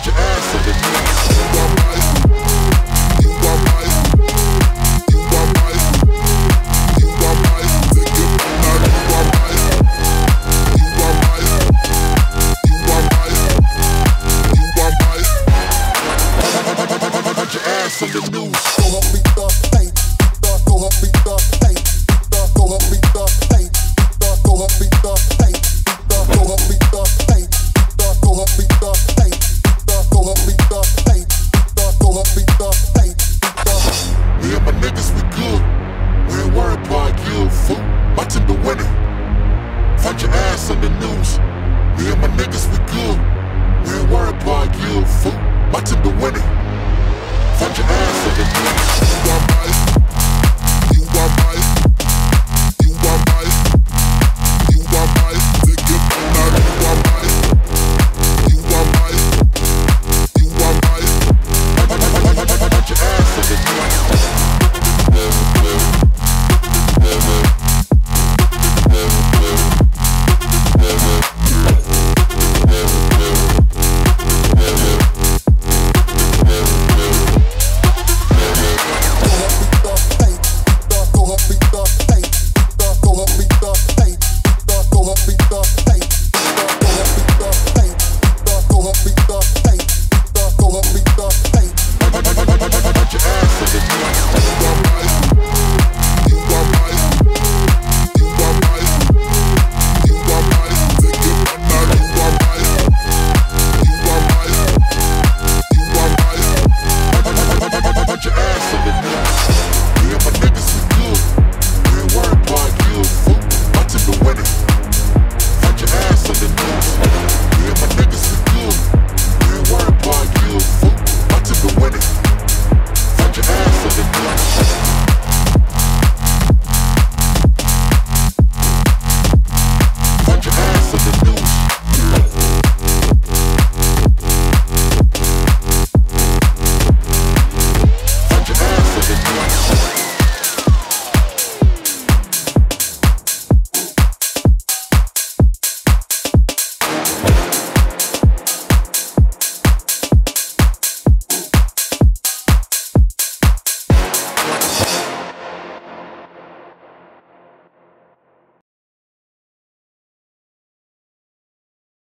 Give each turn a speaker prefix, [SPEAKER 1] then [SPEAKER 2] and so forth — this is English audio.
[SPEAKER 1] put your ass the You want right. You want right. You You You You You Put your ass the news. Go up, beat the thing. Go up, beat the thing. Go up, beat the thing. Go up, beat the to the winning. Fuck your ass. coffee thug.